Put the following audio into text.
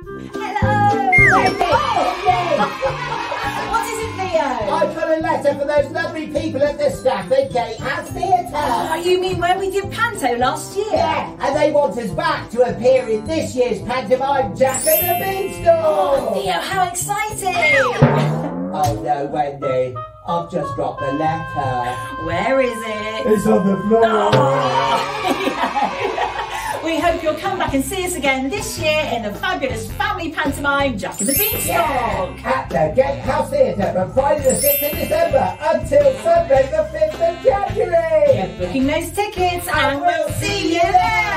what is it, Theo? I've got a letter for those lovely people at the Stafford Gatehouse Theatre. Oh, you mean where we did Panto last year? Yeah, and they want us back to appear in this year's pantomime Jack and the Beanstalk. Oh, Theo, how exciting! Oh no, Wendy, I've just dropped the letter. Where is it? It's on the floor. Oh, We hope you'll come back and see us again this year in the fabulous family pantomime Jack and the Beanstalk. Yeah, at the Gatehouse Theatre from Friday the 6th of December until Sunday the 5th of January. Get booking those tickets and we'll see you there.